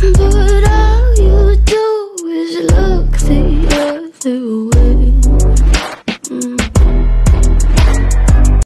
But all you do is look the other way.